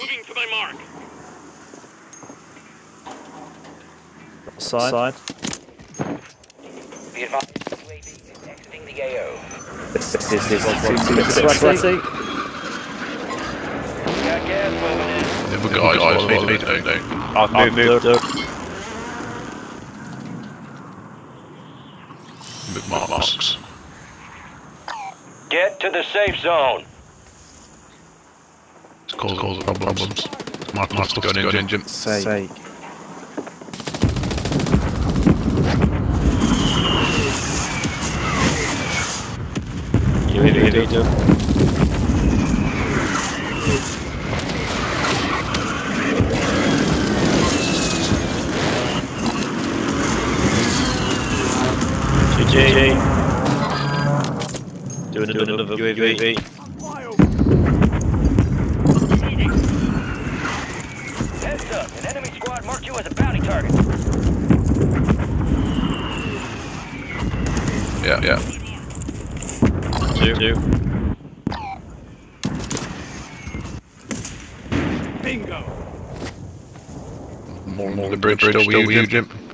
Moving to my mark. Side. Side. Be advised, UAV is exiting the AO. This is this is sweaty. Got gas moving in. Yeah, we got guys, need, need, need, need. I've moved, moved. Big marks. Get to the safe zone. It's cause, cause problems. Mark, mark, going in, going in, Jim. Sake. UAV, UAV. GG. Doing another UAV. Heads marked you as a bounty target. Yeah, yeah. Two. Two. Bingo. More, more. The bridge still with you, Jim.